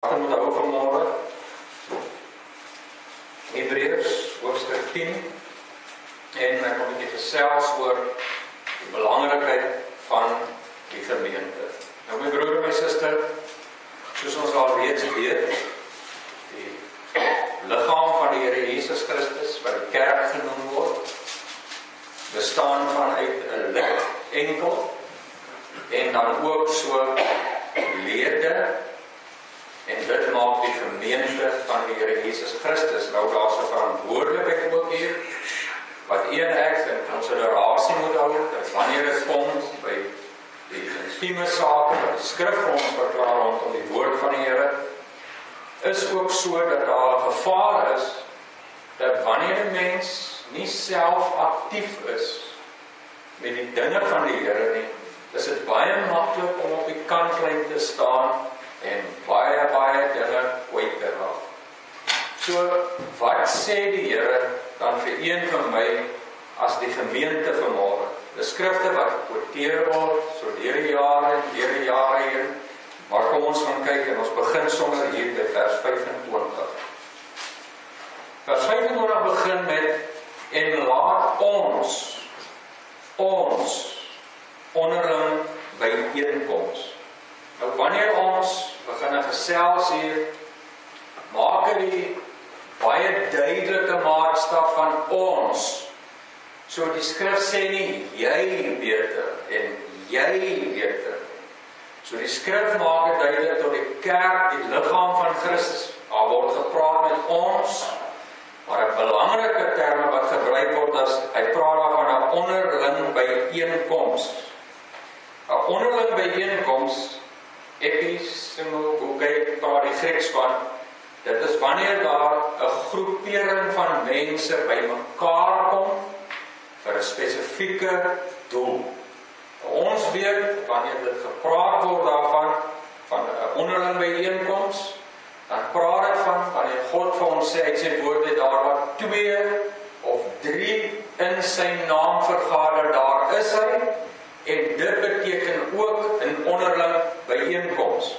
Wat moet hou vanmôre? Hebreërs hoofstuk 10 en ek wil net gesels oor die belangrikheid van die gemeente. Nou my broer en my suster, soos ons al reeds weet, die liggaam van die Here Jesus Christus wat die kerk genoem word, bestaan vanuit 'n lid enkel en dan ook so lede en dit maak die gemeente van die Here Jesus Christus nou daar's 'n verantwoordelikheid ook hier. Wat een ek in konsiderasie moet hou dat wanneer dit kom by die intieme sake wat die skrif vir ons verklaar rondom die woord van die Here is ook so dat daar 'n gevaar is dat wanneer 'n mens nie self aktief is met die dinge van die Here nie is dit baie maklik om op die kantlyn te staan en baie baie dinge ooit te raak. So wat sê die Here dan vir een van my as die gemeente vanmôre? Die skrifte wat gekwoteer word so deur die jare, deur die jare heen. Maar kom ons gaan kyk en ons begin sommer hier by vers 25. Vers 25 begin met en laat ons ons onderling by einkoms. Nou wanneer ons gesels hier maak dit baie duidelike maatstaf van ons. So die skrif sê nie jy beter en jy beter. So die skrif maak dit duidelik tot die kerk, die liggaam van Christus. Daar word gepraat met ons. Maar 'n belangrike term wat gebruik word as hy praat daarvan 'n onderling byeenkoms. 'n Onderling byeenkoms epistemologie praat die Grieks van dit is wanneer daar 'n groepering van mense bymekaar kom vir 'n spesifieke doel. Ons weet wanneer dit gepraat word daarvan van 'n onderling byeenkoms, dan praat dit van wanneer God vir ons sê hy sê woord het daar wat 2 of 3 in sy naam vergader, daar is hy en dit beteken ook 'n onderling byeenkoms.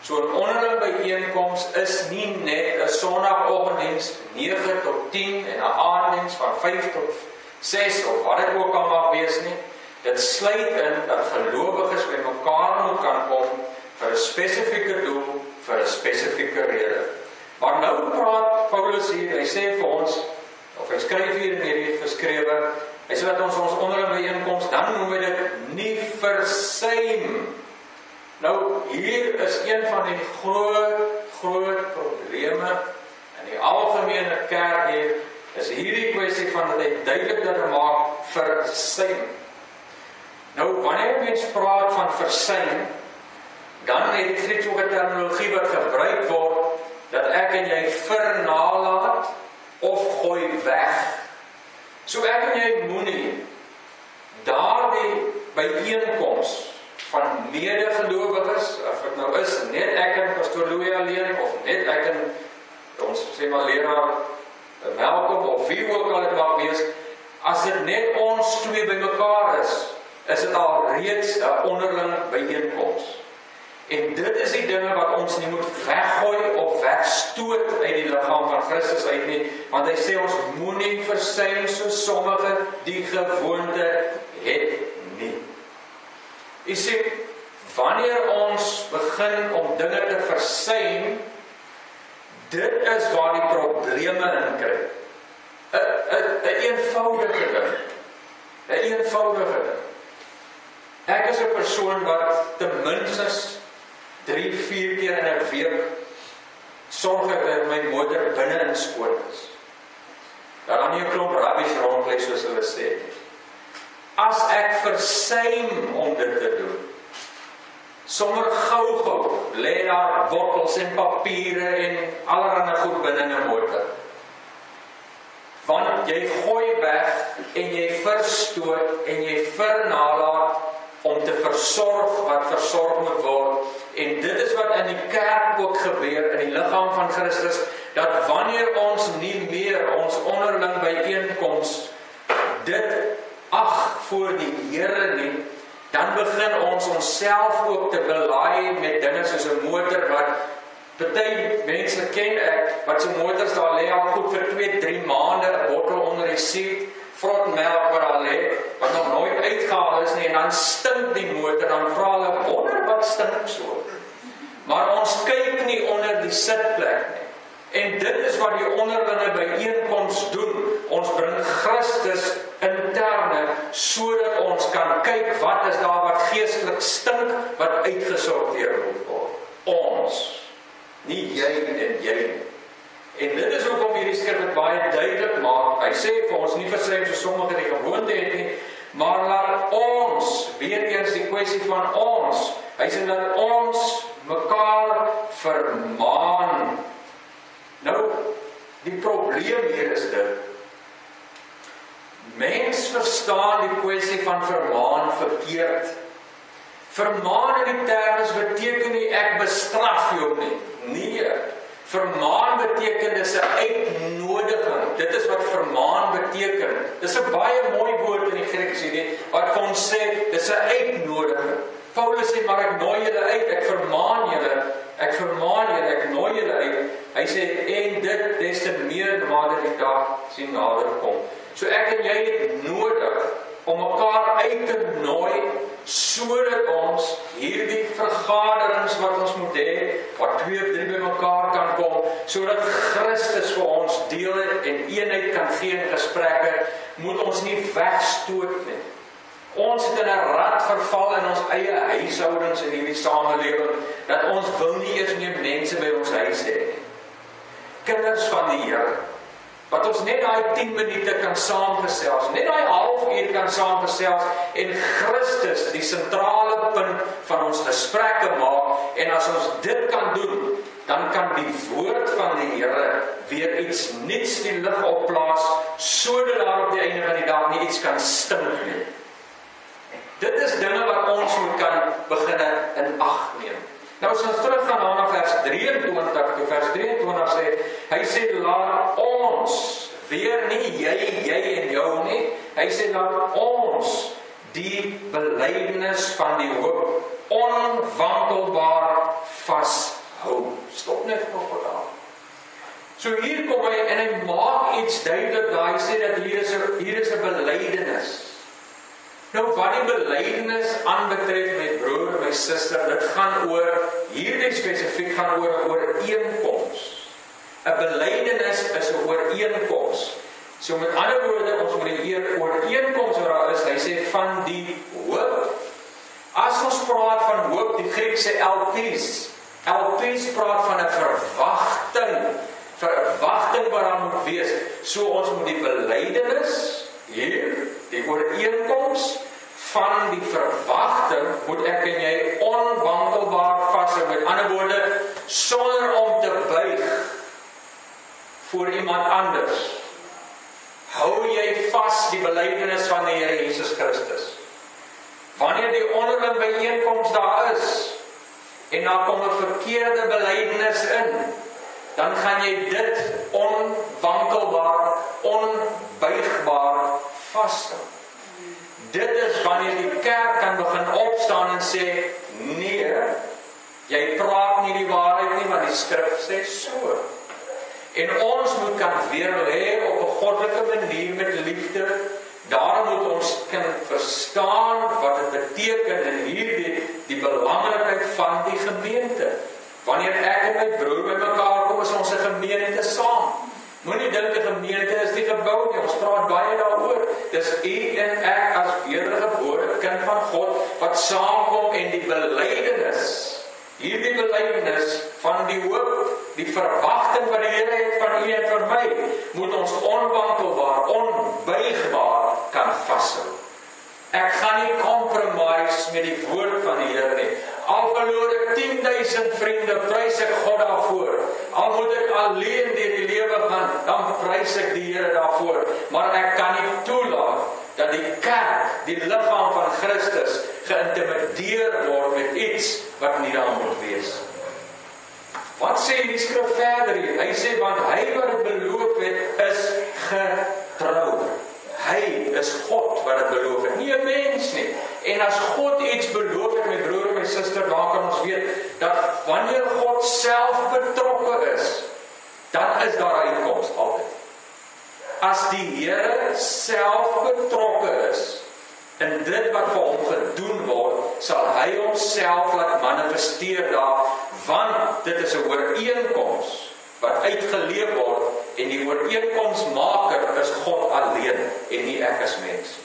So 'n onderling byeenkoms is nie net 'n Sondagoggenddiens 9 tot 10 en 'n aanddiens van 5 tot 6 of wat dit ook al mag wees nie. Dit sluit in dat gelowiges bymekaar moet kan kom vir 'n spesifieke doel, vir 'n spesifieke rede. Maar nou praat Paulus hier, hy sê vir ons of hy skryf hier in hierdie geskrewe Hy sê dat ons ons onderlinge byeenkomste dan noem dit nie versuim. Nou hier is een van die groot groot probleme in die algemene kerk hier is hierdie kwessie van dat hy duidelik dat hy maak versuim. Nou wanneer mens praat van versuim dan het die Griekse ook 'n terminologie wat gebruik word dat ek en jy vernalaat of gooi weg. So ek en jy moenie daardie byeenkoms van medegelowiges of dit nou is net ek en pastoor Louis alleen of net ek en ons sê maar leraar Malcolm of wie ook al dit mag wees as dit net ons twee bymekaar is is dit al reeds 'n onderling byeenkoms En dit is die dinge wat ons nie moet weggooi of wegstoot uit die liggaam van Christus uit nie, want hy sê ons moenie versuim so sommige die gewoonte het nie. Jy sê wanneer ons begin om dinge te versuim, dit is waar die probleme inkry. 'n 'n 'n eenvoudige ding. 'n eenvoudige ding. Ek is 'n persoon wat ten minste 3, 4 keer in 'n week sorg ek dat my motor binne in skoon is. Dat dan nie 'n klomp rubbish rond lê soos hulle sê. As ek versuim om dit te doen, sommer gou-gou lê daar bottels en papiere en allerlei goed binne 'n motor. Want jy gooi weg en jy verstoot en jy vernalaat om te versorg wat versorg moet word. En dit is wat in die kerk ook gebeur in die liggaam van Christus dat wanneer ons nie meer ons onderling byeenkoms dit ag voor die Here nie dan begin ons onsself ook te belaai met dinge soos 'n motor wat Party mense ken ek wat se motors daar lê al goed vir 2, 3 maande 'n bottel onder die seat, vrot melk wat daar lê wat nog nooit uitgehaal is nie en dan stink die motor dan vra hulle wonder wat stink so. Maar ons kyk nie onder die sitplek nie. En dit is wat die onderlinge byeenkoms doen. Ons bring Christus interne sodat ons kan kyk wat is daar wat geestelik stink wat uitgesorteer moet word. Ons nie jy en jy en dit is hoekom hierdie skrif dit baie duidelik maak. Hy sê vir ons nie versem so sommige die gewoonte het nie, maar laat ons weer eens die kwessie van ons. Hy sê dat ons mekaar vermaan Nou die probleem hier is dit mens verstaan die kwessie van vermaan verkeerd. Vermaan in die terme beteken nie ek bestraf jou nie. Nee. Vermaan beteken dis 'n uitnodiging. Dit is wat vermaan beteken. Dis 'n baie mooi woord in die Grieks hierdie wat vir ons sê dis 'n uitnodiging. Paulus sê maar ek nooi julle uit, ek vermaan julle, ek vermaan julle, ek nooi julle uit. Hy sê en dit des te meer nader die dag sien nader kom. So ek en jy het nodig om mekaar uit te nooi sodat ons hierdie vergaderings wat ons moet hê, wat twee of drie bymekaar kan kom, sodat Christus vir ons deel en eenheid kan gee in gesprekke, moet ons nie wegstoot nie. Ons het in 'n rat verval in ons eie huishoudings in hierdie samelewing dat ons wil nie eers meer mense by ons huis hê nie. Kinders van die Here wat ons net daai 10 minute kan saamgesels, net daai halfuur kan saamgesels en Christus die sentrale punt van ons gesprekke maak en as ons dit kan doen, dan kan die woord van die Here weer iets nuuts in die lig opplaas sodat daar op die einde van die dag nie iets kan stink nie. Dit is dinge wat ons moet kan begin in ag neem. Nou as ons teruggaan na, na vers 23, toe vers 23 sê, hy sê laat ons weer nie jy jy en jou nie. Hy sê laat ons die belydenis van die hoop onwankelbaar vashou. Stop net vir 'n oomblik. So hier kom hy en hy maak iets duidelik. Hy sê dat hier is 'n hier is 'n belydenis. Nou wat die belydenis aanbetref met broer en my suster, dit gaan oor hierdie spesifiek gaan oor 'n ooreenkoms. 'n Belydenis is 'n ooreenkoms. So met ander woorde, ons moet die eer ooreenkoms wat daar is, hy sê van die hoop. As ons praat van hoop, die Griek sê elpis. Elpis praat van 'n verwagting, verwagting wat daar moet wees. So ons moet die belydenis hier die ooreenkoms van die verwagting moet ek en jy onwankelbaar vashou. Met ander woorde sonder om te buig vir iemand anders hou jy vas die belydenis van die Here Jesus Christus. Wanneer die onderling byeenkoms daar is en daar kom 'n verkeerde belydenis in dan gaan jy dit onwankelbaar onbuigbaar vashou. Dit is wanneer die kerk kan begin opstaan en sê nee, jy praat nie die waarheid nie want die skrif sê so. En ons moet kan weer lê op 'n goddelike manier met liefde. Daarom moet ons kan verstaan wat dit beteken in hierdie die belangrikheid van die gemeente. Wanneer ek en my broer bymekaar is ons 'n gemeente saam. Moenie dink 'n gemeente is die gebou nie. Ons praat baie daaroor. Dis u en ek as wedergebore kind van God wat saamkom en die belydenis, hierdie belydenis van die hoop, die verwagting wat die Here het van u en van my, moet ons onwankelbaar, onbuigbaar kan vashou. Ek gaan nie compromise met die woord van die Here nie. Al verloor ek 10000 vriende, prys ek God daarvoor. Al moet ek alleen deur die lewe gaan, dan prys ek die Here daarvoor. Maar ek kan nie toelaat dat die kerk, die liggaam van Christus, geïntimideer word met iets wat nie daar moet wees. Wat sê die skrif verder hier? Hy sê want hy wat beloof het, is getrou. Hy is God wat dit beloof het, nie 'n mens nie. En as God iets beloof het met broer en my my suster, daar kan ons weet dat wanneer God self betrokke is, dan is daar uitkoms altyd. As die Here self betrokke is in dit wat vir hom gedoen word, sal hy homself laat manifesteer daar, want dit is 'n ooreenkoms wat uitgeleef word en die ooreenkomsmaker is God alleen en nie ek as mens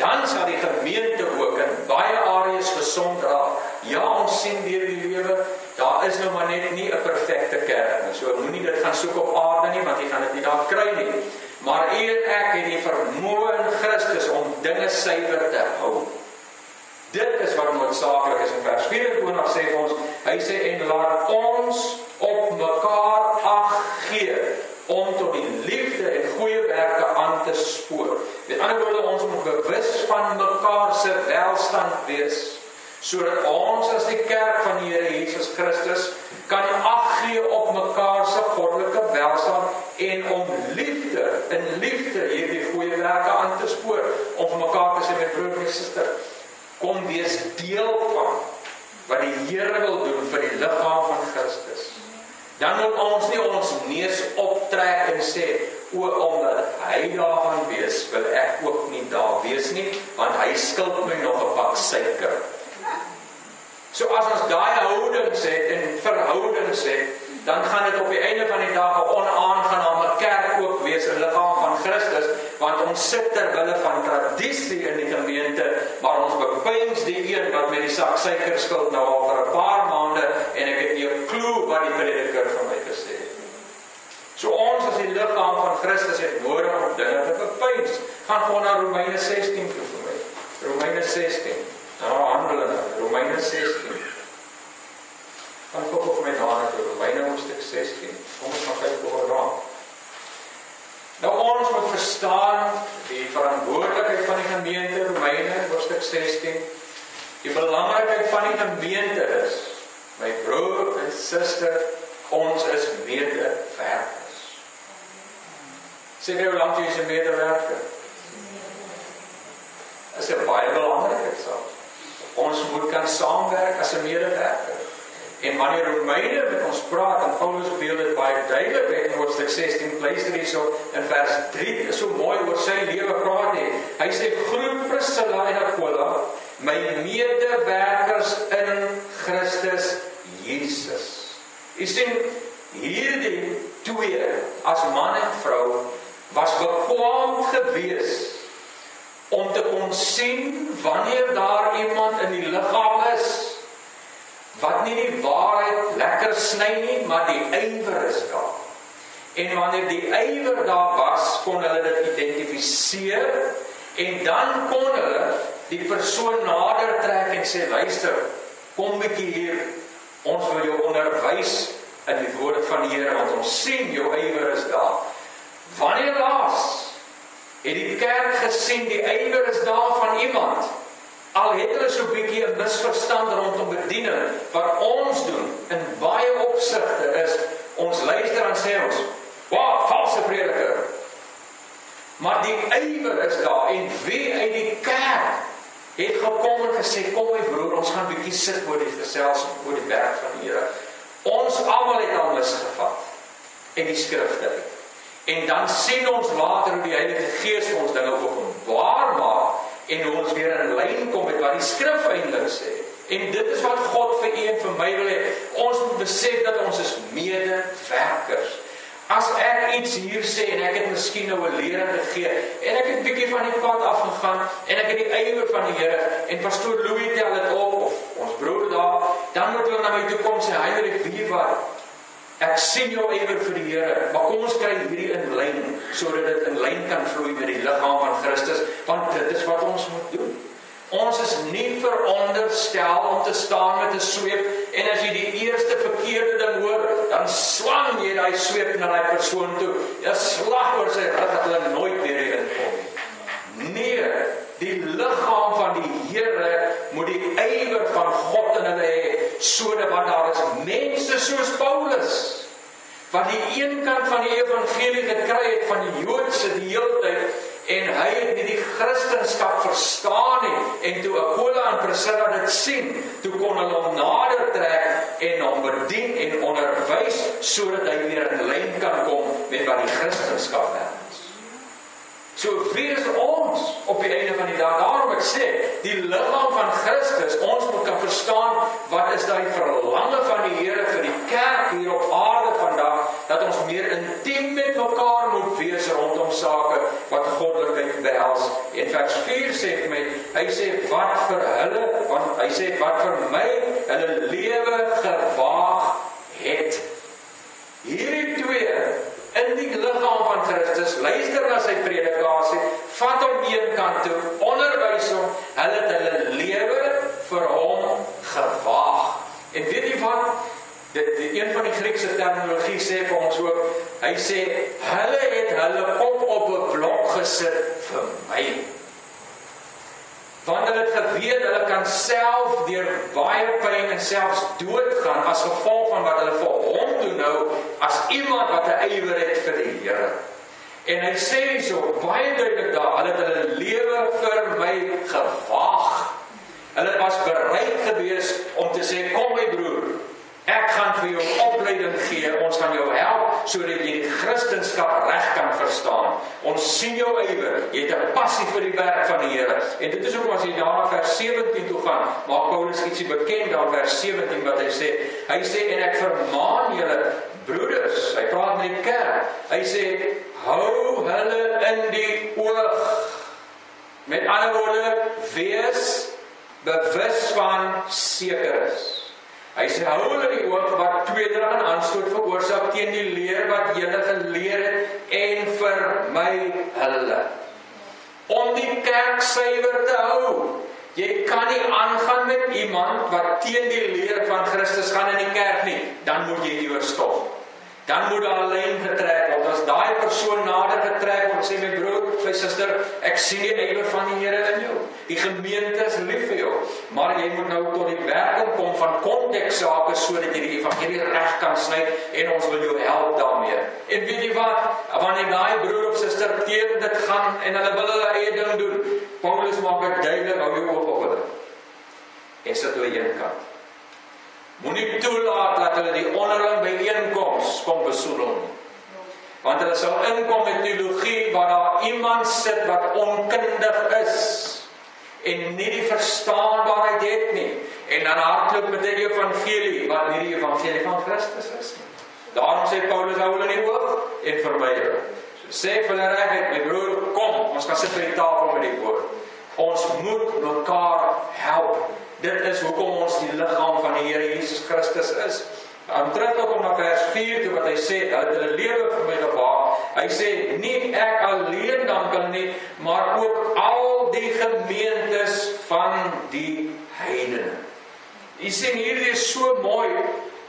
dan sal die gemeente ook in baie areas gesond raak. Ja, ons sien deur die lewe, daar is nou maar net nie 'n perfekte kerk nie. So moenie dit gaan soek op aarde nie, want jy gaan dit nie daar kry nie. Maar u en ek het die vermoë in Christus om dinge suiwer te hou. Dit is wat noodsaaklik is in vers 24 sê vir ons, hy sê en laat ons op mekaar gee om tot die liefde en goeie werke aan te spoor. Met ander woorde ons moet bewus van mekaar se welstand wees sodat ons as die kerk van die Here Jesus Christus kan ag gee op mekaar se goddelike welstand en om liefde in liefde hierdie goeie werke aan te spoor om vir mekaar te sê met broer en suster kom wees deel van wat die Here wil doen vir die liggaam van Christus dan moet ons nie ons neus optrek en sê o omdat hy daar gaan wees wil ek ook nie daar wees nie want hy skuld my nog 'n pak suiker. So as ons daai houdings het en verhoudings het, dan gaan dit op die einde van die dag 'n onaangename kerk ook wees in liggaam van Christus want ons sit ter wille van tradisie in die gemeente maar ons bepeins die een wat met die sak suiker skuld nou al vir 'n paar maande en ek het nie 'n klou wat die prediker vir my gesê het So ons die liggaam van Christus het nodig om dinge te bepeins gaan gewoon na Romeine 16 toe vir my. Romeine 16 nou Handelinge Romeine 16 Gaan kyk of my daar na Romeine hoofstuk 16 kom ons gaan kyk oor daar Nou ons moet verstaan die verantwoordelikheid van die gemeente Romeine hoofstuk 16. Die belangrikheid van die gemeente is my broer en suster, ons is medewerkers. Sê jy hoe lank jy is 'n medewerker? Is baie belangrik dit sou. Ons moet kan saamwerk as 'n medewerker. En wanneer Romeine met ons praat, en Paulus beeld dit baie duidelik in hoofstuk 16 luister hierso in vers 3, is so mooi oor sy lewe praat hy. Hy sê groet Priscilla en Aquila, my medewerkers in Christus Jesus. Jy sien hierdie twee as man en vrou was bekwam gewees om te kon sien wanneer daar iemand in die liggaam is wat nie die waarheid lekker sny nie, maar die ywer is daar. En wanneer die ywer daar was, kon hulle dit identifiseer en dan kon hulle die persoon nader trek en sê luister, kom bietjie hier. Ons wil jou onderwys in die woord van die Here want ons sien jou ywer is daar. Wanneer laas het die kerk gesien die ywer is daar van iemand Al het hulle so 'n bietjie 'n misverstand rondom bediening, wat ons doen in baie opsigte is ons luister en sê ons, "Wat valse prediker." Maar die ywer is daar en wie uit die kerk het gekom en gesê, "Kom my broer, ons gaan bietjie sit oor die gesels oor die werk van die Here." Ons almal het al misgevat en die skrifte uit. En dan sien ons later hoe die Heilige Gees ons dinge openbaar maak en ons weer in lyn kom met wat die skrif eintlik sê. En dit is wat God vir u en vir my wil hê. Ons moet besef dat ons is medewerkers. As ek iets hier sê en ek het miskien nou 'n lering gegee en ek het 'n bietjie van die pad af gegaan en ek het die eie van die Here en pastoor Louis tel dit op of ons broer daar, dan moet hulle na my toe kom sê Heinrich, wie wat? Ek sien jou ewer vir die Here, maar kom ons kry hierdie in lyn sodat dit in lyn kan vloei met die liggaam van Christus, want dit is wat ons moet doen. Ons is nie veronderstel om te staan met 'n sweep en as jy die eerste verkeerde ding hoor, dan swang jy daai sweep na daai persoon toe. Jy slag oor sy rug dat hulle nooit weer hier inkom nie. Nee, die liggaam van die Here moet die ywer van God in hulle hê sodat daar is mense soos Paulus wat die een kant van die evangelie gekry het van die Joodse die heeltyd en hy het nie die Christendom verstaan nie en toe Aquila en Priscilla dit sien, toe kon hulle hom nader trek en hom bedien en onderwys sodat hy weer in lyn kan kom met wat die Christendom is. So wie is ons op die einde van die dag? Daarom ek sê, die liggaam van Christus, ons moet kan verstaan wat is daai verlange van die Here vir die kerk hier op aarde vandag dat ons meer intiem met mekaar moet wees rondom sake wat goddelikheid behels. En vers 4 sê vir my, hy sê wat vir hulle, want hy sê wat vir my hulle lewe gewaag het. Hierdie twee in die liggaam van Christus, luister na sy predikasie, vat hom een kant toe, onderwys hom, hulle het hulle lewe vir hom gewaag. En weet jy wat? Dit die een van die Griekse terminologie sê vir ons ook, hy sê hulle het hulle kop op 'n blok gesit vir my. Want hulle het geweet hulle kan self baie pyn en selfs doodgaan as gevolg van wat hulle vir hom doen nou as iemand wat 'n ywer het vir die Here. En hy sê so baie duidelik daar, hulle het hulle lewe vir my gewaag. Hulle was bereid gewees om te sê kom my broer, Ek gaan vir jou opleiding gee. Ons gaan jou help sodat jy die Christendom reg kan verstaan. Ons sien jou ywer. Jy het 'n passie vir die werk van die Here. En dit is ook as jy daarna vers 17 toe gaan, maak Paulus ietsie bekend daar vers 17 wat hy sê. Hy sê en ek vermaan julle broeders. Hy praat met die kerk. Hy sê hou hulle in die oog. Met ander woorde, wees bewus van sekeres. Hy sê hou hulle die oog wat tweederang en aanstoot veroorsaak teen die leer wat julle geleer het en vir my hulle. Om die kerk suiwer te hou. Jy kan nie aangaan met iemand wat teen die leer van Christus gaan in die kerk nie, dan moet jy iewers stop dan moet daar 'n lyn getrek word. As daai persoon nader getrek word, sê my broer, my suster, ek sien die ewe van die Here in jou. Die gemeente is lief vir jou, maar jy moet nou tot die werking kom van konteks sake sodat jy die evangelie reg kan sny en ons wil jou help daarmee. En weet jy wat? Wanneer daai broer of suster teen dit gaan en hulle wil hulle eie ding doen, Paulus maak dit duidelik, jou oop op hulle. En sit hulle eenkant. Moenie toelaat dat hulle die onderling byeenkoms kom besoedel nie. Want hulle sal inkom met teologie waar daar iemand sit wat onkundig is en nie die verstaanbaarheid het nie en dan hardloop met 'n evangelie wat nie die evangelie van Christus is nie. Daarom sê Paulus hou hulle nie oop en vermy hulle. So sê vir hulle reg, my broer, kom, ons gaan sit by die tafel met die woord. Ons moet mekaar help. Dit is hoekom ons die liggaam van die Here Jesus Christus is. Om terug te kom na vers 4 toe wat hy sê, hulle hulle lewe vir my gewaag. Hy sê nie ek alleen dan kan nie, maar ook al die gemeentes van die heidene. Jy sien hierdie is so mooi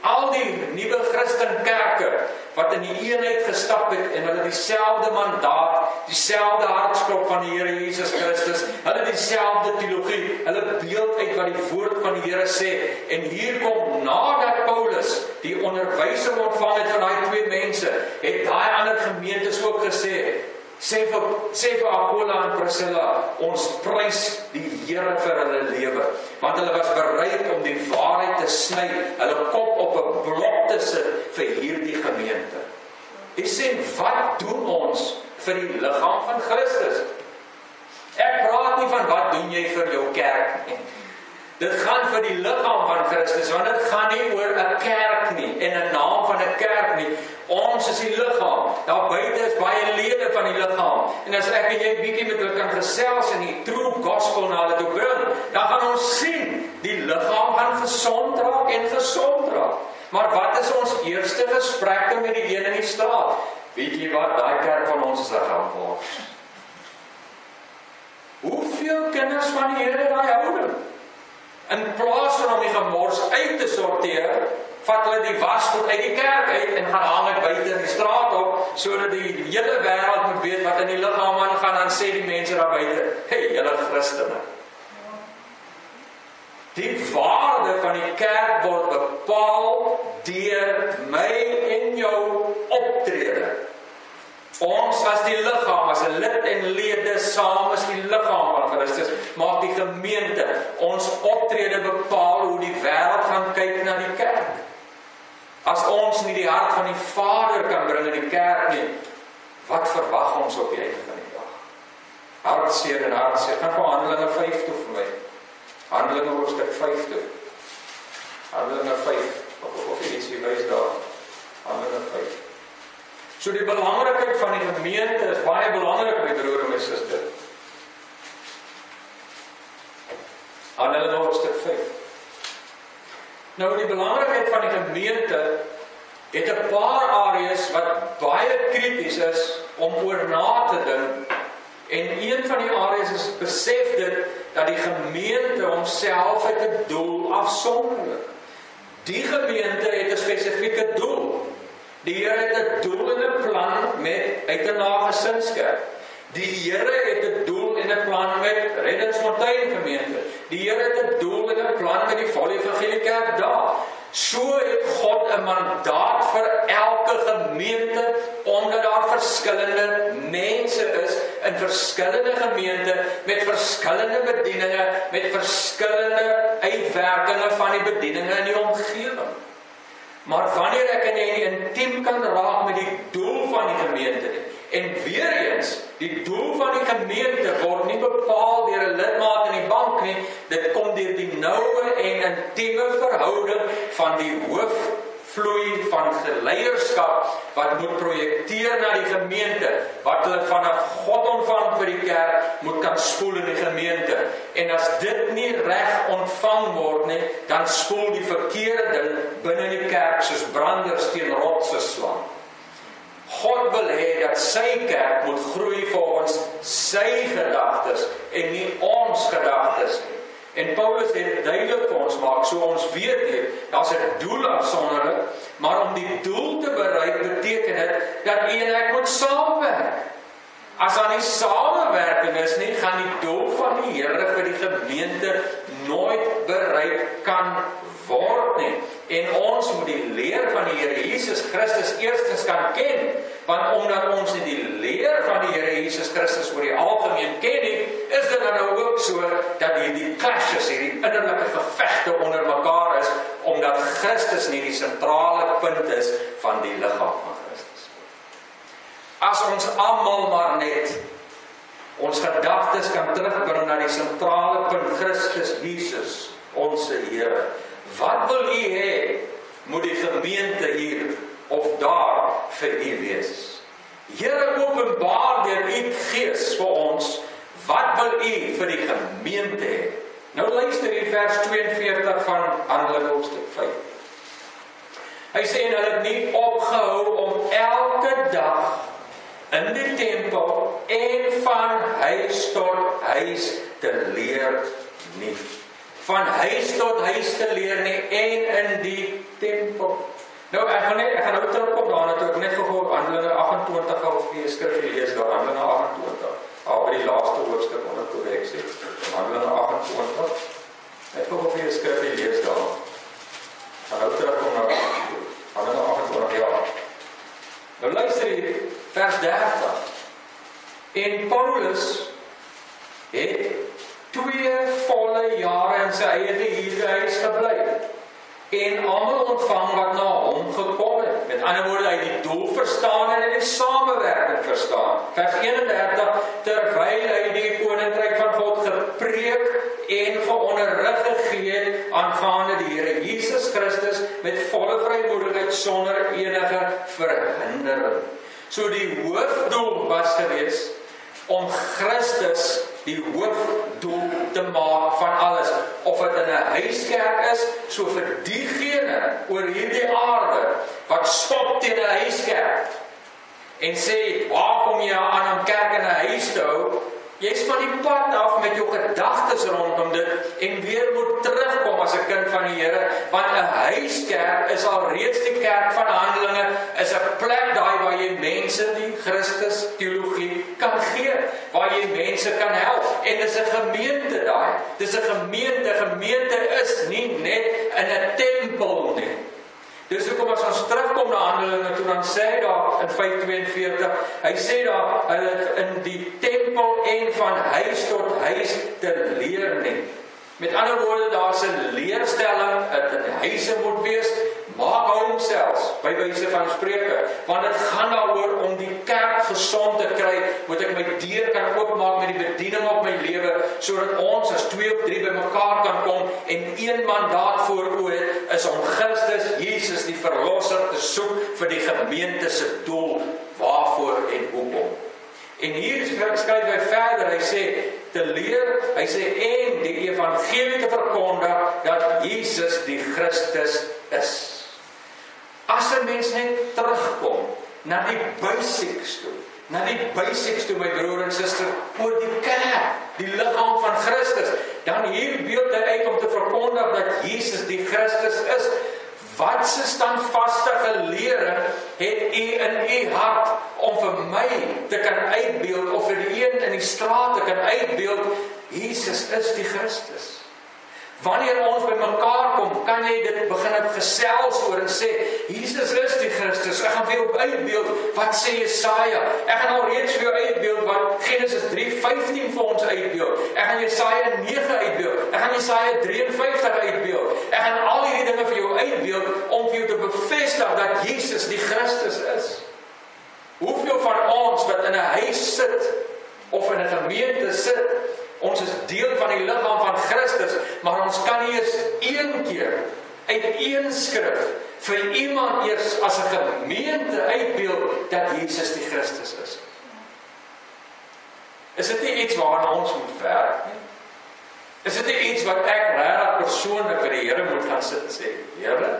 al die nuwe Christen kerke wat in die eenheid gestap het en hulle dieselfde mandaat, dieselfde hartklop van die Here Jesus Christus, hulle dieselfde teologie, hulle beeld uit wat die woord van die Here sê. En hier kom nadat Paulus die onderwysing ontvang het van daai twee mense, het daai ander gemeentes ook gesê sê vir sê vir Aquila en Priscilla ons prys die Here vir hulle lewe want hulle was bereid om die waarheid te sny. Hulle kop op 'n blok te sit vir hierdie gemeente. Hy sê wat doen ons vir die liggaam van Christus? Ek praat nie van wat doen jy vir jou kerk nie. Dit gaan vir die liggaam van Christus, want dit gaan nie oor 'n kerk nie en 'n naam van 'n kerk nie. Ons is die liggaam. Daar buite is baie lede van die liggaam. En as ek en jy bietjie met hulle kan gesels en die true gospel na hulle toe bring, dan gaan ons sien die liggaam gaan gesond raak en gesond raak. Maar wat is ons eerste gesprekke met die een in die straat? Weet jy wat? Daai kerk van ons is word. Hoeveel kinders van die Here daai houding? In plaas van om die gemors uit te sorteer, vat hulle die wasgoed uit die kerk uit en gaan hang dit buite in die straat op sodat die hele wêreld moet weet wat in die liggaam aangaan en sê die mense daar buite, "Hey, julle Christene." Die waarde van die kerk word bepaal deur my en jou optrede. Ons as die liggaam, as 'n lid en lede saam is die liggaam van Christus, maak die gemeente ons optrede bepaal hoe die wêreld gaan kyk na die kerk. As ons nie die hart van die Vader kan bring in die kerk nie, wat verwag ons op die einde van die dag? Hartseer en hartseer. Gaan vir Handelinge hoofstuk 5 toe. Handelinge 5 of of iets wie wys daar. Handelinge 5. So die belangrikheid van die gemeente is baie belangrik my broer en my suster. Handelinge hoofstuk 5. Nou die belangrikheid van die gemeente het 'n paar areas wat baie krities is om oor na te dink. En een van die areas is besef dit dat die gemeente homself het 'n doel afsonderlik. Die gemeente het 'n spesifieke doel. Die Here het 'n doel en 'n plan met uit 'n nagesinskerk. Die Here het 'n doel en 'n plan met Reddingsfontein gemeente. Die Here het 'n doel en 'n plan met die Volle Evangelie Kerk daar. So het God 'n mandaat vir elke gemeente omdat daar verskillende mense is in verskillende gemeente met verskillende bedieninge, met verskillende uitwerkings van die bedieninge in die omgewing. Maar wanneer ek en jy intiem kan raak met die doel van die gemeente en weer eens, die doel van die gemeente word nie bepaal deur 'n lidmaat in die bank nie, dit kom deur die noue en intieme verhouding van die hoof vloei van geleierskap wat moet projekteer na die gemeente wat hulle vanaf God ontvang vir die kerk moet kan spoel in die gemeente. En as dit nie reg ontvang word nie dan spoel die verkeerde ding binne die kerk soos branders teen rotse slaan God wil hê dat sy kerk moet groei volgens sy gedagtes en nie ons gedagtes nie. En Paulus het duidelik vir ons maak so ons weet hier, daar's 'n doel afsonderlik, maar om die doel te bereik beteken dit dat een ek moet saamwerk. As aan die samewerking is nie gaan die doel van die Here vir die gemeente nooit bereik kan word nie. En ons moet die leer van die Here Jesus Christus eerstens kan ken, want omdat ons nie die leer van die Here Jesus Christus oor die algemeen ken nie, is dit dan nou ook so dat hierdie clashes, hierdie innerlike gevegte onder mekaar is omdat Christus nie die sentrale punt is van die liggaam van Christus. As ons almal maar net ons gedagtes kan terugbring na die sentrale punt Christus Jesus, ons Here Wat wil u hê moet die gemeente hier of daar vir u wees? Here openbaar deur u gees vir ons wat wil u vir die gemeente hê? Nou luister hier vers 42 van Handelinge hoofstuk 5. Hy sê hulle het nie opgehou om elke dag in die tempel en van huis tot huis te leer nie van huis tot huis te leer nie en in die tempel. Nou ek gaan net ek gaan nou terugkom daarna toe ek net gou Handelinge 28 al vir skrif lees daar Handelinge 28. Al by die laaste hoofstuk onder korreksie. Handelinge 28. Net gou vir skrif lees daar. Gaan nou terugkom na Handelinge 28 ja. Nou luister hier vers 30. En Paulus het twee volle jare in sy eie gehuurde huis gebly en almal ontvang wat na hom gekom het. Met ander woorde, hy het die doel verstaan en die samewerking verstaan. Vers 31 terwyl hy die koninkryk van God gepreek en geonderrig gegee het aangaande die Here Jesus Christus met volle vrymoedigheid sonder enige verhindering. So die hoofdoel was geweest om Christus die hoofdoel te maak van alles. Of dit in 'n huiskerk is so vir diegene oor hierdie aarde wat stop teen 'n huiskerk en sê waar kom jy aan om kerk in 'n huis te hou? Jy's van die pad af met jou gedagtes rondom dit en weer moet terugkom as 'n kind van die Here, want 'n huiskerk is al reeds die kerk van Handelinge, is 'n plek daai waar jy mense die Christus teologie kan gee, waar jy mense kan help en dis 'n gemeente daai. Dis 'n gemeente, gemeente is nie net in 'n tempel nie. Dis hoekom as ons terugkom na Handelinge toe dan sê hy daar in 5:42, hy sê daar hulle in die tempel en van huis tot huis te leer nie. Met ander woorde, daar's 'n leerstelling dat in huise moet wees, maak hom selfs by wyse van spreuke, want dit gaan daaroor om die kerk gesond te kry, moet ek my deur kan oopmaak met die bediening op my lewe sodat ons as twee of drie bymekaar kan kom en een mandaat voor oë is om Christus Jesus die verlosser te soek vir die gemeente se doel waarvoor en hoekom. En hier skryf hy verder, hy sê te leer, hy sê en die evangelie te verkondig dat Jesus die Christus is. As 'n mens net terugkom na die basics toe, na die basics toe my broer en suster, oor die kerk, die liggaam van Christus, dan hier beeld hy uit om te verkondig dat Jesus die Christus is. Wat se standvaste lering het u in u hart om vir my te kan uitbeeld of vir die een in die straat te kan uitbeeld Jesus is die Christus. Wanneer ons by mekaar kom, kan jy dit begin gesels oor en sê Jesus is die Christus. Ek gaan vir jou uitbeeld wat sê Jesaja. Ek gaan al reeds vir jou uitbeeld wat Genesis 3:15 vir ons uitbeeld. Ek gaan Jesaja 9 uitbeeld. Ek gaan Jesaja 53 uitbeeld. Ek gaan al hierdie dinge vir jou uitbeeld om vir jou te bevestig dat Jesus die Christus is. Hoeveel van ons wat in 'n huis sit of in 'n gemeente sit Ons is deel van die liggaam van Christus, maar ons kan nie eens een keer uit een skrif vir iemand eers as 'n gemeente uitbeeld dat Jesus die Christus is. Is dit nie iets waaraan ons moet werk nie? Is dit nie iets wat ek regtig persoonlik vir die Here moet gaan sit en sê, Here,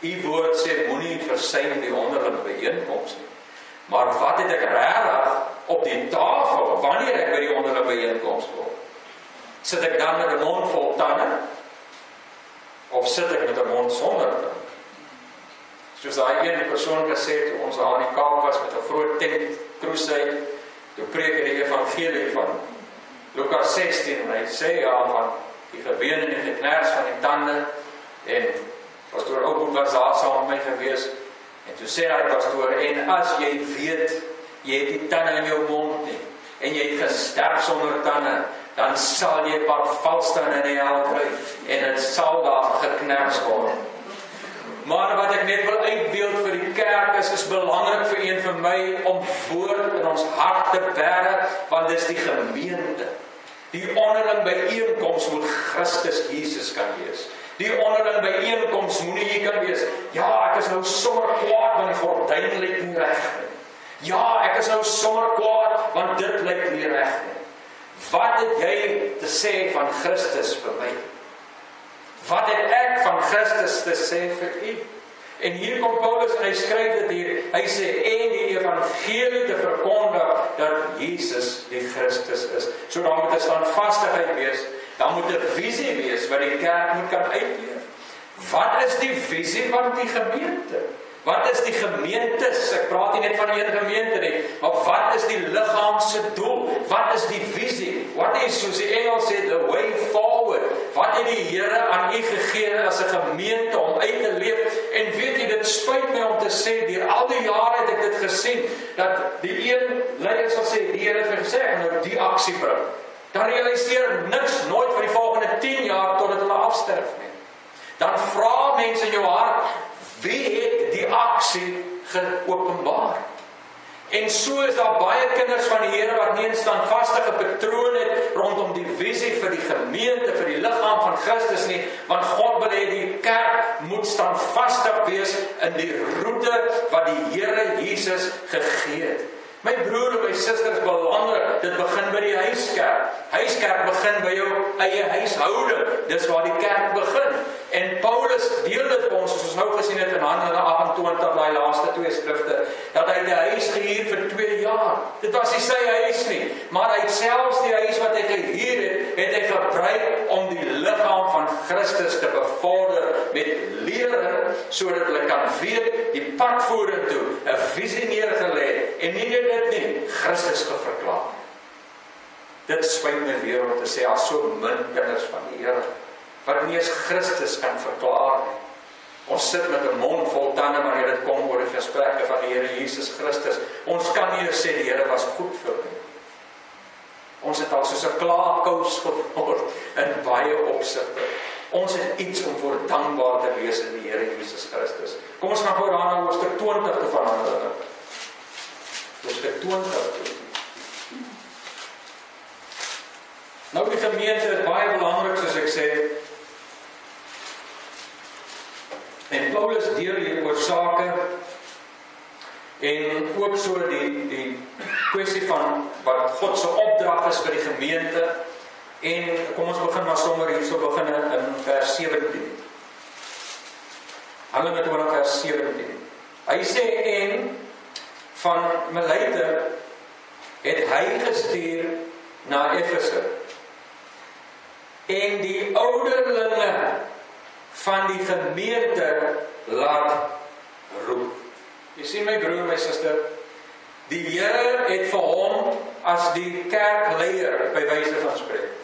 u woord sê moenie versuim die onderlinge byeenkomste nie. Maar wat het ek regtig op die tafel wanneer ek by die onderlinge byeenkomste kom? Sit ek dan met 'n mond vol tande? Of sit ek met 'n mond sonder tande? Soos daai een persoon gesê het ons daar in die Kaap was met 'n groot tent crusade, toe preek hy die evangelie van Lukas 16 en hy sê ja van die geween en die geknars van die tande en pastoor Ouboek was daar saam met my gewees en toe sê hy pastoor en as jy weet jy het die tande in jou mond nie en jy het gesterf sonder tande dan sal jy 'n paar valstande in die hel kry en dit sal daar geknars word. Maar wat ek net wil uitbeeld vir die kerk is is belangrik vir een vir my om voor in ons hart te bære want dis die gemeente. Die onderling byeenkoms moet Christus Jesus kan wees. Die onderling byeenkoms moenie hier kan wees. Ja, ek is nou sommer kwaad want die gordyn lyk nie reg nie. Ja, ek is nou sommer kwaad want dit lyk nie reg nie. Wat het jy te sê van Christus vir my? Wat het ek van Christus te sê vir u? En hier kom Paulus en hy skryf dit hier. Hy sê en die evangelie te verkondig dat Jesus die Christus is. So dan moet 'n standvastigheid wees. Dan moet 'n visie wees wat die kerk moet kan uitleef. Wat is die visie van die gemeente? Wat is die gemeente? Ek praat nie net van een gemeente nie, maar wat is die liggaam se doel? Wat is die visie? What is soos die Engels sê the way forward? Wat het die Here aan u gegee as 'n gemeente om uit te leef? En weet jy, dit spyt my om te sê, deur al die jare het ek dit gesien dat die een leier sal sê, die Here het gesê, nou die aksie bring. Dan realiseer niks nooit vir die volgende 10 jaar totdat hulle afsterf nie. Dan vra mense in jou hart, wie het die aksie geopenbaar? En so is daar baie kinders van die Here wat nie 'n standvaste patroon het rondom die visie vir die gemeente, vir die liggaam van Christus nie, want God wil hê die kerk moet standvastig wees in die roete wat die Here Jesus gegee het. My broer en my susters belangrik, dit begin by die huiskerk. Huiskerk begin by jou eie huishouding. Dis waar die kerk begin. En Paulus deel dit vir ons, soos ons nou gesien het in Handelinge 28, daai laaste twee skrifte, dat hy die huis gehuur vir 2 jaar. Dit was nie sy huis nie, maar hy selfs die huis wat hy gehuur het, het hy gebruik om die liggaam van Christus te bevorder met lering sodat hulle kan weet die pad vorentoe, 'n visie neergelê en nie net dit nie, Christus geverklaar. Dit spyt my weer om te sê daar so min kinders van die Here wat nie eens Christus kan verklaar nie. Ons sit met 'n mond vol tande wanneer dit kom oor die gesprekke van die Here Jesus Christus. Ons kan nie sê die Here was goed vir my. Ons het al soos 'n klaarkous geword in baie opsigte. Ons het iets om voor dankbaar te wees in die Here Jesus Christus. Kom ons gaan gou daarna hoofstuk 20 te van Handelinge. Hoofstuk 20. Nou die gemeente is baie belangrik soos ek sê. En Paulus deel hier oor sake en ook so die die kwessie van wat God se opdrag is vir die gemeente. En kom ons begin maar sommer hierso begin in vers 17. Handelinge 20 vers 17. Hy sê en van Melite het hy gestuur na Efese en die ouderlinge van die gemeente laat roep. Jy sien my broer, my suster, die Here het vir hom as die kerkleier by wyse van spreek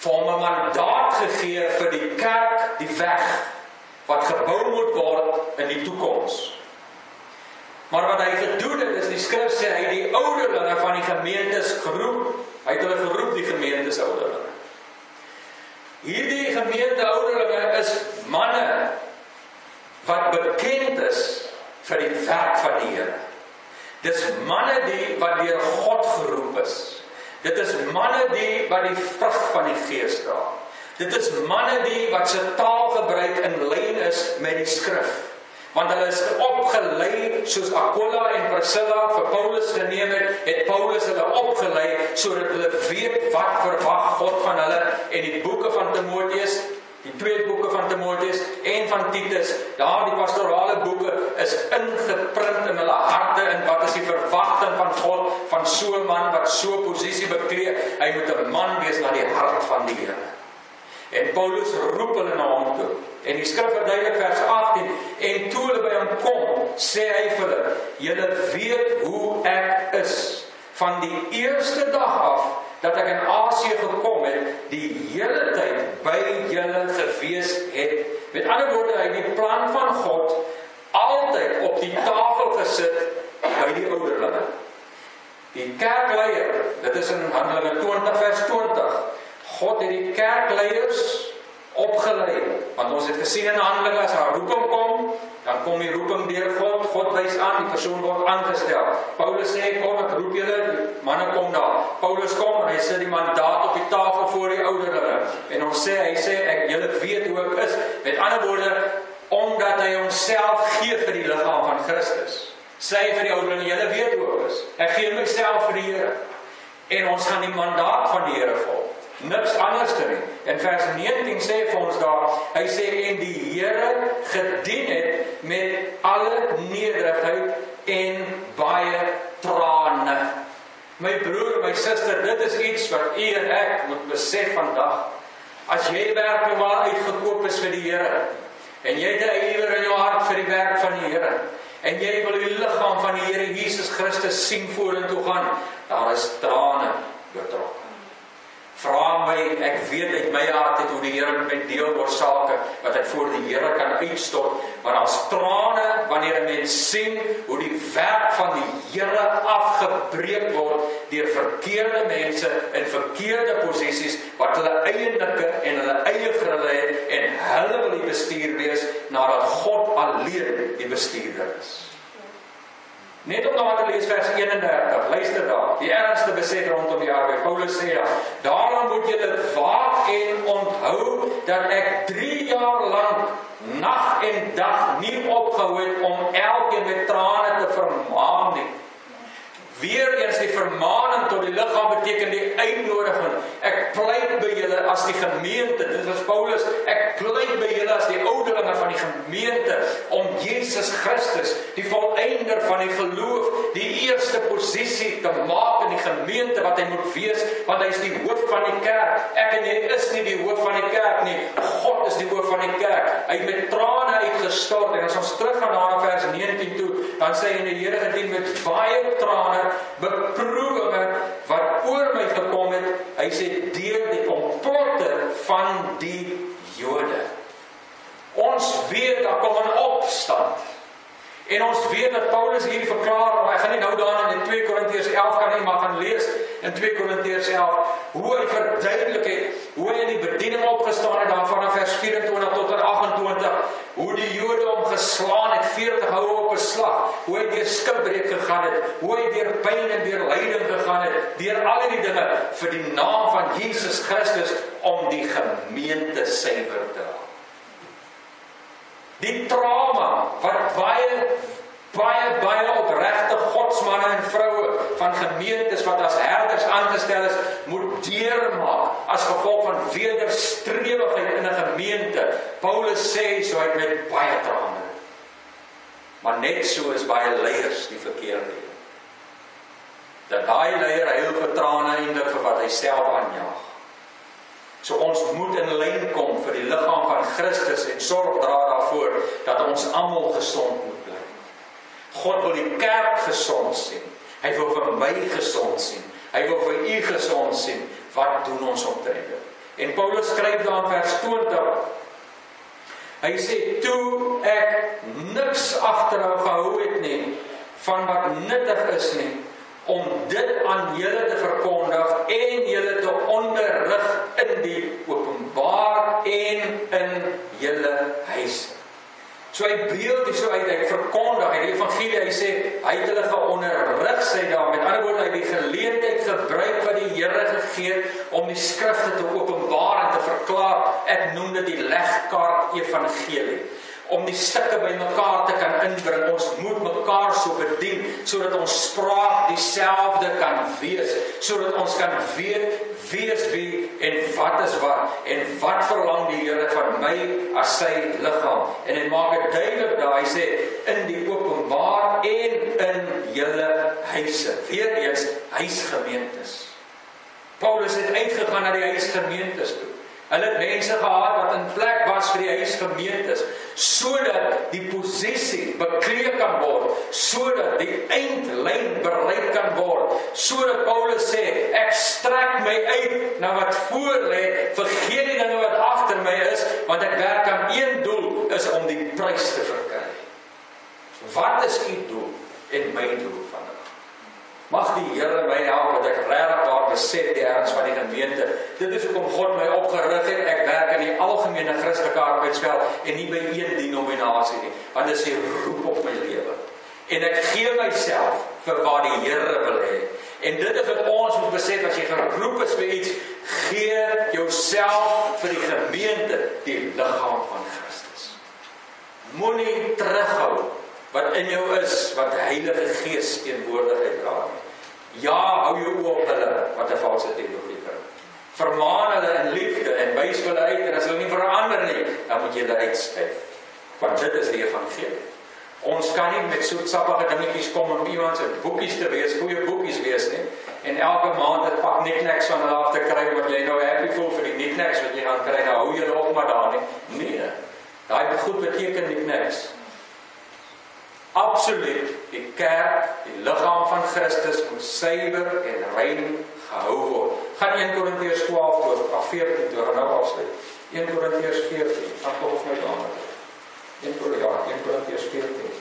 vir hom 'n mandaat gegee vir die kerk, die weg wat gebou moet word in die toekoms. Maar wat hy gedoen het, is die skrif sê hy die ouderlinge van die gemeentes geroep. Hy het hulle geroep die gemeentes ouderlinge. Hierdie gemeente ouderlinge is manne wat bekend is vir die werk van die Here. Dis manne die wat deur God geroep is. Dit is manne die wat die vrug van die Gees dra. Dit is manne die wat se taal gebruik in lyn is met die skrif want hulle is opgelei soos Aquila en Priscilla vir Paulus geneem het, het Paulus hulle opgelei sodat hulle weet wat verwag God van hulle en die boeke van Timoteus Die twee boeke van Timoteus en van Titus, daardie pastorale boeke is ingeprint in hulle harte en wat is die verwagting van God van so 'n man wat so 'n posisie beklee? Hy moet 'n man wees na die hart van die Here. En Paulus roep hulle na hom toe. En die skrif verduidelik vers 18 en toe hulle by hom kom, sê hy vir hulle: "Julle weet hoe ek is van die eerste dag af dat ek in Asië gekom het, die hele tyd by julle gewees het." Met ander woorde, hy het die plan van God altyd op die tafel gesit by die ouderlinge. Die kerkleier, dit is in Handelinge 20 vers 20 God het die kerkleiers opgelei. Want ons het gesien in Handelinge as daar roeping kom, dan kom die roeping deur God. God wys aan die persoon word aangestel. Paulus sê kom ek roep julle, manne kom daar. Paulus kom en hy sit die mandaat op die tafel voor die ouderlinge. En ons sê hy sê ek julle weet hoe ek is. Met ander woorde omdat hy homself gee vir die liggaam van Christus. Sê vir die ouderlinge, julle weet hoe ek is. Ek gee myself vir die Here. En ons gaan die mandaat van die Here volg niks anders te nie. In vers 19 sê vir ons daar, hy sê en die Here gedien het met alle nederigheid en baie trane. My broer, my suster, dit is iets wat u en ek moet besef vandag. As jy werklik waar uitgekoop is vir die Here en jy het 'n ywer in jou hart vir die werk van die Here en jy wil die liggaam van die Here Jesus Christus sien vorentoe gaan, daar is trane betrokke. Vra my, ek weet uit my hart het hoe die Here met my deel oor sake wat ek voor die Here kan uitstort, maar as trane wanneer 'n mens sien hoe die werk van die Here afgebreek word deur verkeerde mense in verkeerde posisies wat hulle eie nikke en hulle eie grille het en hulle wil die bestuur wees nadat God alleen die bestuurder is. Net om daar te lees vers 31. Luister daar. Die ergste besef rondom die arbeid. Paulus sê daar: "Daarom moet julle waak en onthou dat ek 3 jaar lank nag en dag nie opgehou het om elkeen met trane te vermaan nie." Weereens die vermaaning tot die liggaam beteken die uitnodiging. Ek pleit by julle as die gemeente, dit was Paulus, ek pleit by julle as die ouderlinge van die gemeente om Jesus Christus, die volëinder van die geloof, die eerste posisie te maak in die gemeente wat hy moet wees, want hy is die hoof van die kerk. Ek en jy is nie die hoof van die kerk nie. God is die hoof van die kerk. Hy het met trane uitgestort en as ons teruggaan na vers 19 toe, dan sê hy in die Here gedien met baie trane beproewinge wat oor my gekom het. Hy sê deur die komplotte van die Jode. Ons weet dat En ons weet dat Paulus hier verklaar, maar ek gaan nie nou daarin in 2 Korintiërs 11 kan nie, maar gaan lees in 2 Korintiërs 11 hoe hy verduidelik het hoe hy in die bediening opgestaan het daar vanaf vers 24 tot en 28, hoe die Jode hom geslaan het 40 houe op 'n slag, hoe hy deur skipbreek gegaan het, hoe hy deur pyn en deur lyding gegaan het, deur al hierdie dinge vir die naam van Jesus Christus om die gemeente suiwer te hou. Die trauma wat baie baie baie opregte godsmanne en vroue van gemeentes wat as herders aangestel is, moet deurmaak as gevolg van wederstrewigheid in 'n gemeente. Paulus sê so hy met baie trane. Maar net so is baie leiers die verkeerde. Dat daai leier hy wil vertrane eintlik vir wat hy self aanjaag. So ons moet in lyn kom vir die liggaam van Christus en sorg dra daarvoor dat ons almal gesond moet bly. God wil die kerk gesond sien. Hy wil vir my gesond sien. Hy wil vir u gesond sien. Wat doen ons omtrent dit? En Paulus skryf daar in vers 20. Hy sê toe ek niks agterhou gehou het nie van wat nuttig is nie om dit aan julle te verkondig en julle te onderrig in die openbaar en in julle huise. So hy beeld hier so uit hy verkondig hy die evangelie hy sê hy het hulle geonderrig sê daar. Met ander woorde hy die geleentheid gebruik wat die Here gegee het om die skrifte te openbaar en te verklaar. Ek noem dit die legkaart evangelie om die stukke bymekaar te kan inbring. Ons moet mekaar so bedien sodat ons spraak dieselfde kan wees, sodat ons kan weet wie is wie en wat is wat en wat verlang die Here van my as sy liggaam. En hy maak dit duidelik daar. Hy sê in die openbaar en in julle huise. Weereens huisgemeentes. Paulus het uitgegaan na die huisgemeentes toe. Hulle het mense gehad wat in plek was vir die huisgemeentes sodat die posisie bekleed kan word, sodat die eindlyn bereik kan word, sodat Paulus sê ek strek my uit na wat voor lê, vergeet die dinge wat agter my is, want ek werk aan een doel is om die prys te verkry. Wat is u doel en my doel vandag? Mag die Here my help dat ek regtig daar besef die erns van die gemeente. Dit is hoekom God my opgerig het. Ek werk in die algemene Christelike arbeidsveld en nie by een denominasie nie, want dit is 'n roep op my lewe. En ek gee myself vir wat die Here wil hê. En dit is wat ons moet besef as jy geroep is vir iets, gee jouself vir die gemeente, die liggaam van Christus. Moenie terughou wat in jou is wat Heilige Gees teenwoordigheid dra. Ja, hou jou oë op hulle wat 'n valse teologie bring. Vermaan hulle in liefde en wys hulle uit en as hulle nie verander nie, dan moet jy hulle uitskyf. Want dit is die evangelie. Ons kan nie met soetsappige dingetjies kom om iemand se boekies te wees, goeie boekies wees nie. En elke maand het pak net niks van hulle af te kry wat jy nou happy voel vir die net niks wat jy gaan kry. Nou hou jy op maar daar nie. Nee. Daai goed beteken niks absoluut die kerk, die liggaam van Christus moet suiwer en rein gehou word. Gaan 1 Korintiërs 12 tot 14 toe nou afsluit. 1 Korintiërs 14, dan kom ons net aan. 1 Korintiërs 1 Korintiërs 14.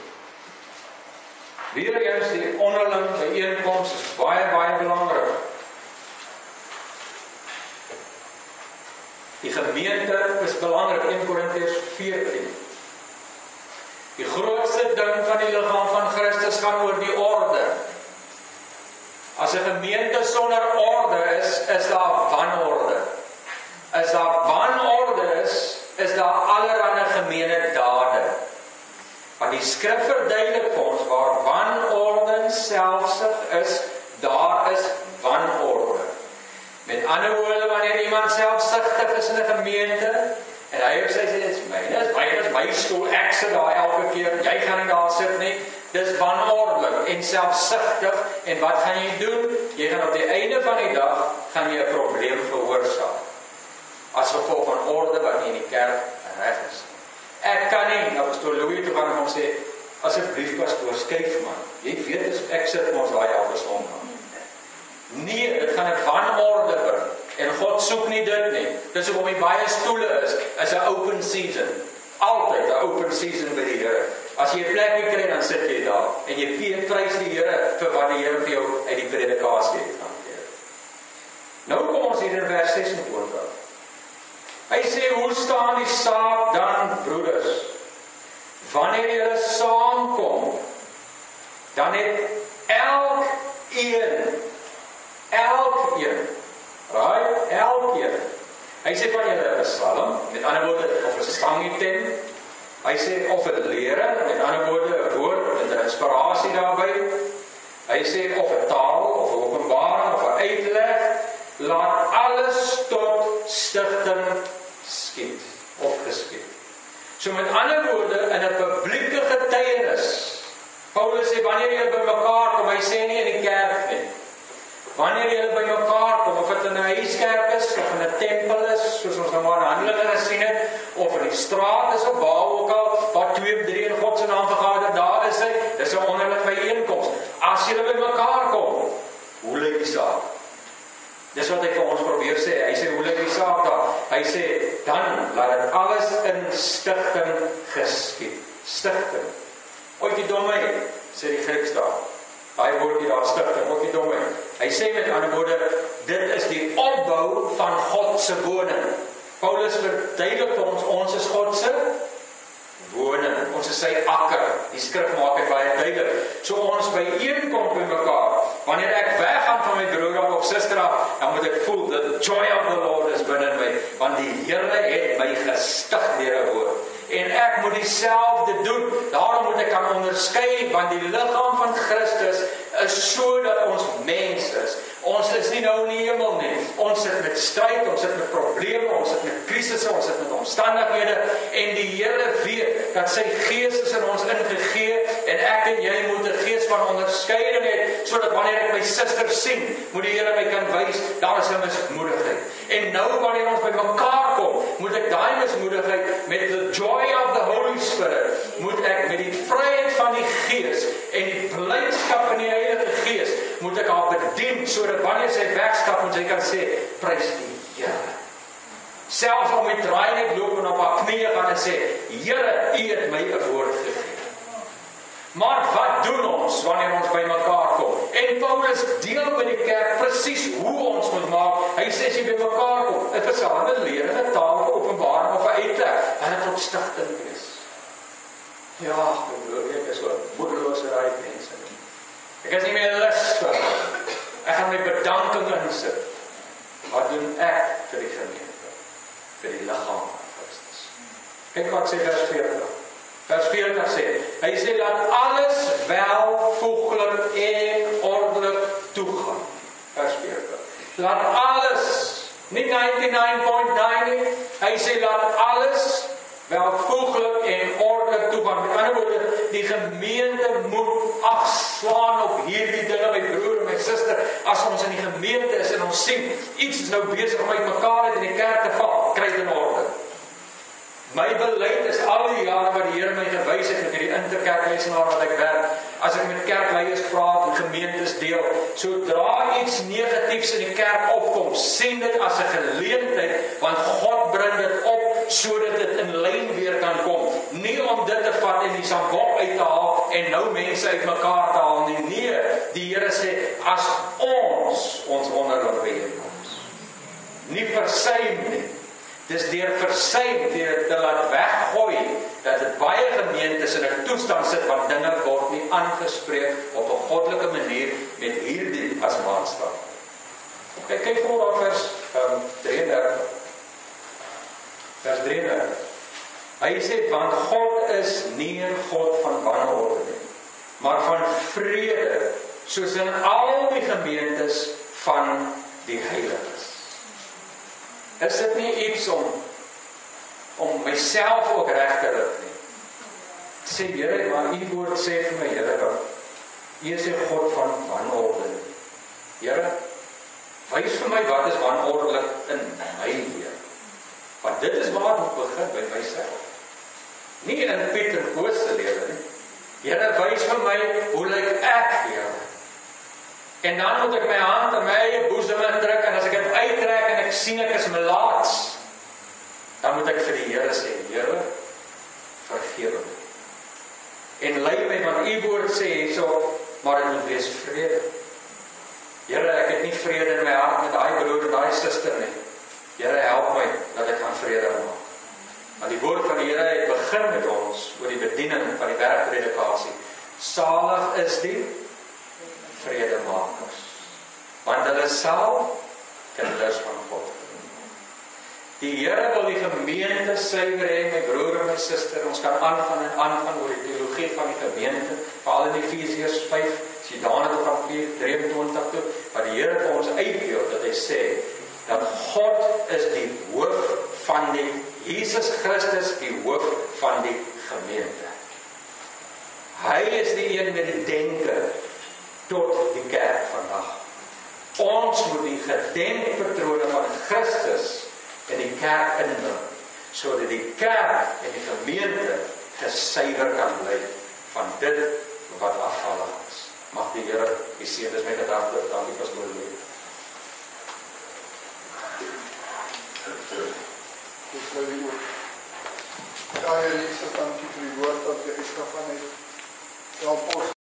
Weer eens die onderling byeenkoms is baie baie belangrik. Die gemeente is belangrik 1 Korintiërs 14. Die grootste ding van die liggaam van Christus gaan oor die orde. As 'n gemeente sonder orde is, is daar wanorde. As daar wanorde is, is daar allerlei gemeene dade. Want die skrif verduidelik vir ons waar wanorde selfsug is, daar is wanorde. Met ander woorde, wanneer iemand selfsugtig is in 'n gemeente, En hy sê dit is my, dit is my, dit is my stoel. Ek sit daar elke keer. Jy gaan nie daar sit nie. Dis vanordelik en selfsugtig. En wat gaan jy doen? Jy gaan op die einde van die dag gaan jy 'n probleem veroorsaak. As gevolg van orde wat nie in die kerk reg is. Ek kan nie, nou pastoor Louis toe gaan en hom sê asseblief pastoor skuif man. Jy weet ek sit ons daai elke sonderdag. Nee, dit gaan 'n wanorde bring. En God soek nie dit nie. Dis hoekom hy baie stoele is, is 'n open season. altyd 'n open season by die Here. As jy 'n plekie kry, dan sit jy daar en jy P prys die Here vir wat die Here vir jou uit die predikasie het gee. Nou kom ons hier in vers 26. Hy sê hoe staan die saak dan broeders? Wanneer julle saamkom, dan het elkeen elkeen right elkeen hy sê van julle 'n psalm met ander woorde of 'n sangitem hy sê of 'n lere met ander woorde 'n woord met 'n inspirasie daarbey hy sê of 'n taal of 'n openbaring of 'n uitleg laat alles tot stigting skied of geskied so met ander woorde in 'n publieke getuienis Paulus sê wanneer jy bymekaar kom, hy sê nie in die kerk nie. Wanneer jy bymekaar kom, of dit in 'n huiskerk is of in 'n tempel is, soos ons nou maar in Handelinge gesien het, of in die straat is of waar ook al, waar twee of drie in God se naam vergader, daar is hy. Dis 'n onderlinge byeenkoms. As jy bymekaar kom, hoe lê die saak? Dis wat hy vir ons probeer sê. Hy sê hoe lê die saak daar? Hy sê dan laat dit alles in stigting geskied. Stigting. Ooit die domme sê die Grieks daar. Daai woord hier daar stigting, ooit die domme. Hy sê met ander woorde, dit is die opbou van God se woning. Paulus verduidelik vir ons ons is God se woning. Ons is sy akker. Die skrif maak dit baie duidelik. So ons by een kom by mekaar. Wanneer ek weggaan van my broer of suster af, dan moet ek voel the joy of the Lord is binne my, want die Here het my gestig deur 'n woord en ek moet dieselfde doen. Daarom moet ek kan onderskei want die liggaam van Christus is sodat ons mens is. Ons is nie nou in die hemel nie. Ons sit met stryd, ons sit met probleme, ons sit met krisisse, ons sit met omstandighede en die Here weet dat sy Gees is in ons ingegee en ek en jy moet 'n gees van onderskeiding hê sodat wanneer ek my suster sien, moet die Here my kan wys daar is 'n mismoedigheid. En nou wanneer ons by mekaar moet ek daai mismoedigheid met the joy of the Holy Spirit, moet ek met die vryheid van die Gees en die blydskap in die Heilige Gees, moet ek haar bedien sodat wanneer sy wegstap, moet sy kan sê, prys die Here. Selfs om met draai net loop en op haar knieë gaan en sê, Here, U het my 'n woord gegee. Maar wat doen ons wanneer ons by mekaar? En Paulus deel met die kerk presies hoe ons moet maak. Hy sê as jy by mekaar kom, dit is 'n 'n taal vir openbaring of 'n uitleg, en dit tot stigting wees. Ja, ek glo ek is so moedelose raai mense. Ek is nie meer lus vir. Ek gaan my bedanking insit. Wat doen ek vir die gemeente? Vir die liggaam van Christus. Kyk wat sê vers 40. Vers 40 sê, hy sê laat alles welvoeglik en ordelik toegaan. Vers 40. Laat alles, nie 99.9 nie, hy sê laat alles welvoeglik en ordelik toegaan. Met ander woorde, die gemeente moet afslaan op hierdie dinge my broer en my suster. As ons in die gemeente is en ons sien iets is nou besig om uitmekaar uit in die kerk te val, kry dit in orde. My beleid is al die jare wat die Here my gewys het met hierdie interkerklesenaar wat ek werk, as ek met kerkleiers praat en gemeentes deel, sodra iets negatiefs in die kerk opkom, sien dit as 'n geleentheid want God bring dit op sodat dit in lyn weer kan kom. Nie om dit te vat en die sambok uit te haal en nou mense uitmekaar te haal nie. Nee, die Here sê as ons ons onderling byeenkoms nie versuim nie Dis deur versuim deur te laat weggooi dat dit baie gemeentes in 'n toestand sit waar dinge word nie aangespreek op 'n goddelike manier met hierdie as maatstaf. Kyk kyk voor vers um, 33. Vers 33. Hy sê want God is nie 'n God van wanorde nie, maar van vrede, soos in al die gemeentes van die heiliges. Is dit nie iets om om myself ook reg te rig nie? Sê Here, maar u woord sê vir my, Here, dat u is 'n God van wanorde. Here, wys vir my wat is wanordelik in my lewe. Want dit is waar ek begin by myself. Nie in Pieter Koos se lewe nie. Here, wys vir my hoe lyk ek, Here? En dan moet ek my hand in my eie boesem indruk en as ek dit uittrek en ek sien ek is melaats, dan moet ek vir die Here sê, Here, vergewing. En lei my want u woord sê hierso, maar dit moet wees vrede. Here, ek het nie vrede in my hart met daai broer en daai suster nie. Here, help my dat ek kan vrede maak. Want die woord van die Here het begin met ons oor die bediening van die werkpredikasie. Salig is die vredemakers. Want hulle sal kinders van God Die Here wil die gemeente suiwer hê, my broer en my suster. Ons kan aangaan en aangaan oor die teologie van die gemeente, veral in Efesiërs 5, as jy daarna toe gaan 4:23 toe, wat die Here vir ons uitbeeld dat hy sê dat God is die hoof van die Jesus Christus, die hoof van die gemeente. Hy is die een met die denke tot die kerk vandag. Ons moet die gedenkpatrone van Christus in die kerk inbring sodat die kerk en die gemeente gesuiwer kan bly van dit wat afvallig is. Mag die Here u seën. Dis my gedagte. Dankie pastoor Lee. Dis nou die woord. Daai ja, Elise, dankie vir die woord wat jy uitgegaan het. Help ons